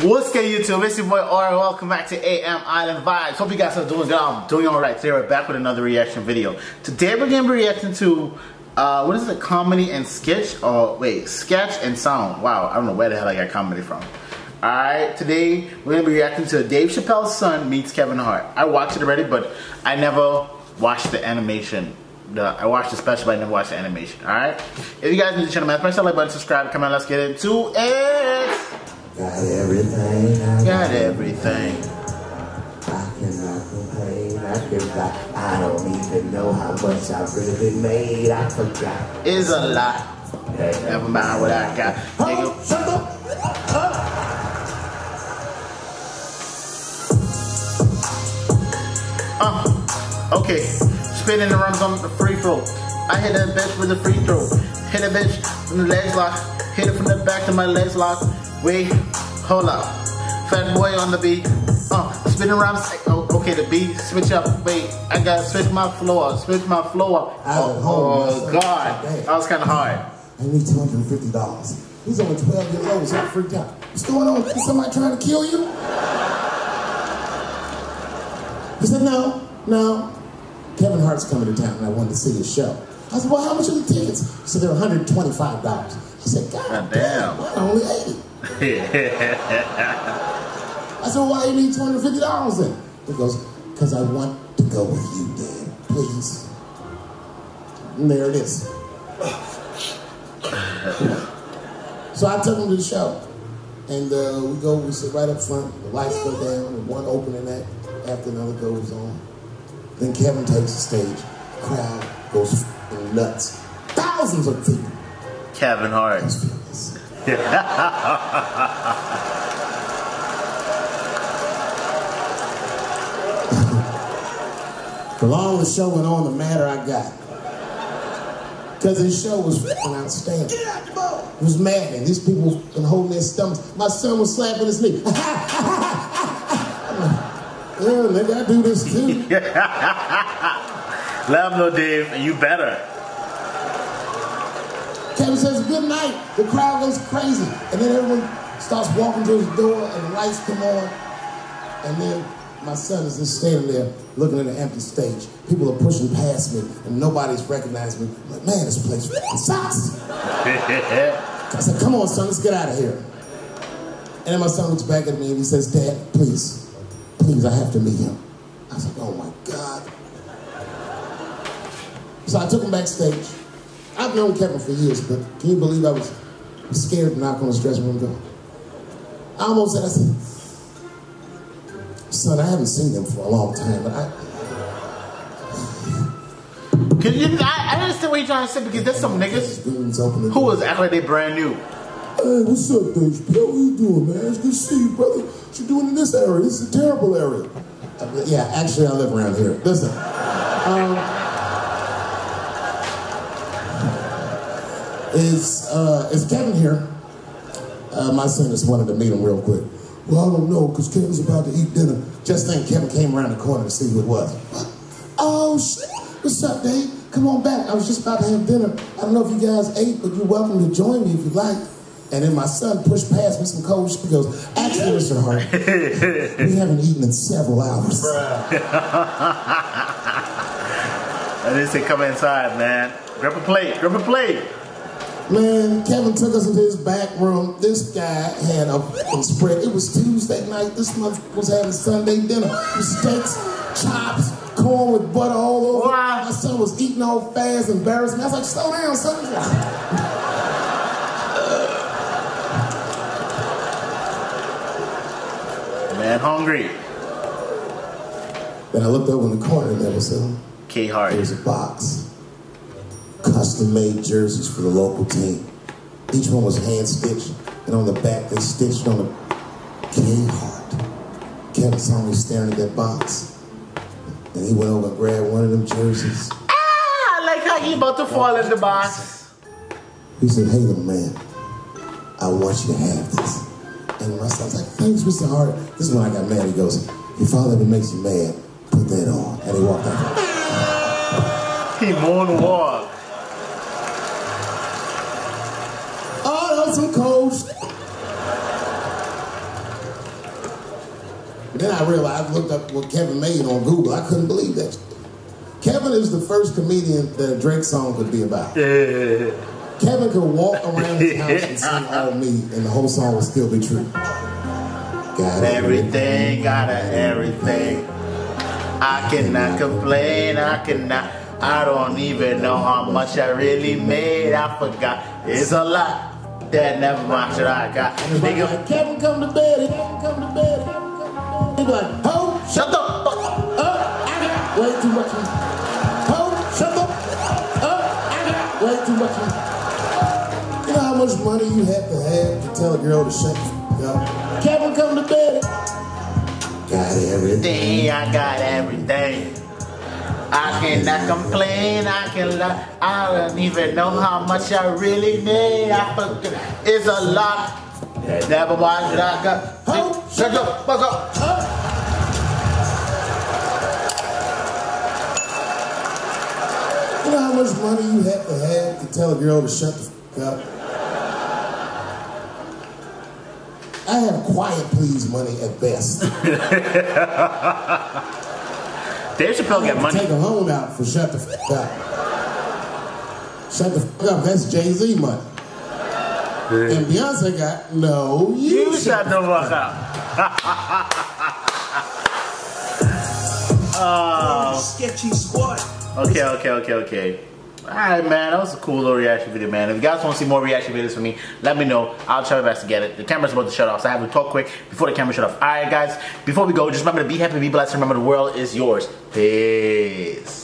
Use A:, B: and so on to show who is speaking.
A: What's good YouTube? It's your boy Auri. Welcome back to AM Island Vibes. Hope you guys are doing good. I'm doing alright. Today we're back with another reaction video. Today we're gonna be reacting to uh, what is it? Comedy and sketch? Oh wait, sketch and sound. Wow, I don't know where the hell I got comedy from. Alright, today we're gonna be reacting to Dave Chappelle's son meets Kevin Hart. I watched it already, but I never watched the animation. The, I watched the special, but I never watched the animation. Alright? If you guys need to channel, smash that like button, subscribe, come on, let's get into it.
B: Got everything. I
A: Got everything.
B: I cannot complain. I forgot. I don't even know how much I've really made. I forgot.
A: It's a lot. Never mind what I got. Nigga.
B: Oh, shut up.
A: Uh, okay. Spinning the runs on the free throw. I hit that bitch with the free throw. Hit a bitch from the legs lock. Hit it from the back to my legs lock. Wait, hold up. Fat boy on the beat. Uh, spinning around. Oh, okay, the beat. Switch up. Wait, I gotta switch my floor. Switch my floor.
B: I
A: Oh, oh
B: my.
A: God. That was kind of hard.
B: I need two hundred and fifty dollars. He's only twelve years old, so I freaked out. What's going on? Is somebody trying to kill you? He said, No, no. Kevin Hart's coming to town, and I wanted to see his show. I said, Well, how much are the tickets? He said, They're one hundred twenty-five dollars. He said, God,
A: God
B: damn,
A: damn.
B: mine only eighty. I said, why you need $250 then? He goes, because I want to go with you, Dad. Please. And there it is. so I took him to the show. And uh, we go, we sit right up front. The lights go down, and one opening act after another goes on. Then Kevin takes the stage. Crowd goes nuts. Thousands of people.
A: Kevin Hart.
B: Furious. The longer the show went on, the madder I got. Because his show was outstanding. Get out the ball. It was maddening. These people were holding their stomachs. My son was slapping his knee. Like, yeah, nigga, I do this too.
A: Him know, Dave, you better.
B: Kevin says, good night. The crowd goes crazy. And then everyone starts walking to his door and the lights come on. And then my son is just standing there looking at an empty stage. People are pushing past me and nobody's recognizing me. I'm like, man, this place sucks. I said, come on, son, let's get out of here. And then my son looks back at me and he says, Dad, please, please, I have to meet him. I was like, oh my God. So I took him backstage. I've known Kevin for years, but can you believe I was scared to knock on his dressing room door? I almost said, I said, son, I haven't seen him for a long time, but I,
A: Cause you, I, I understand what you're trying to say because there's some niggas
B: goons open the
A: who was acting like they brand new.
B: Hey, what's up, Dave? What you doing, man? It's good to see you, brother. What you doing in this area? This is a terrible area. Uh, yeah, actually, I live around here. Listen. Um, is, uh, is Kevin here? Uh, my son just wanted to meet him real quick. Well, I don't know, because Kevin's about to eat dinner. Just think Kevin came around the corner to see who it was. What? Oh, shit. What's up, Dave? Come on back. I was just about to have dinner. I don't know if you guys ate, but you're welcome to join me if you like. And then my son pushed past me some cold shit. He goes, actually, Mr. Hart, we haven't eaten in several hours.
A: And they say, come inside, man. Grab a plate, grab a plate.
B: Man, Kevin took us into his back room. This guy had a fucking spread. It was Tuesday night. This motherfucker was having Sunday dinner. Steaks, chops, corn with butter all over.
A: Wow.
B: My son was eating all fast, embarrassed me. I was like, slow down, son.
A: Man, hungry.
B: Then I looked over in the corner and there was a,
A: K Hart.
B: there was a box. Custom made jerseys for the local team. Each one was hand stitched, and on the back they stitched on the K Hart. Kevin saw me staring at that box. And he went over and grabbed one of them jerseys.
A: Ah, I like how he about to fall in the box.
B: He said, hey, little man, I want you to have this. And my son's like, thanks, Mr. Hart. This is when I got mad. He goes, your father ever makes you mad, put that on. And he walked out.
A: He moonwalk.
B: That some cold then I realized, I looked up what Kevin made on Google. I couldn't believe that. Kevin is the first comedian that a Drake song could be about. Kevin could walk around his house and sing All Me, and the whole song would still be true.
A: Got everything, got everything. I cannot complain, I cannot. I don't even know how much I really made. I forgot. It's a lot. That never mind what I got.
B: Nigga, Kevin come to bed, Kevin come to bed, Kevin come to bed. He be like, ho,
A: shut the fuck
B: up. I got way too much. Ho, shut the up. I got way too much. You know how much money you have to have to tell a girl to shut the up? Kevin come to bed. Got everything.
A: I got everything. I cannot complain, I can lie. I don't even know how much I really need. I forget. It's a lot. Never mind what I got.
B: Oh,
A: shut up, fuck up.
B: You know how much money you have to have to tell a girl to shut the fuck up? I have quiet please money at best.
A: Dave Chappelle get money.
B: Take a loan out for shut the fuck up. Shut the fuck up. That's Jay Z money. Yeah. And Beyonce got no.
A: You, you shut, the fuck up. Oh.
B: oh. Sketchy squad.
A: Okay, okay, okay, okay. Alright, man, that was a cool little reaction video, man. If you guys want to see more reaction videos from me, let me know. I'll try my best to get it. The camera's about to shut off, so I have to talk quick before the camera shut off. Alright, guys, before we go, just remember to be happy, be blessed, remember the world is yours. Peace.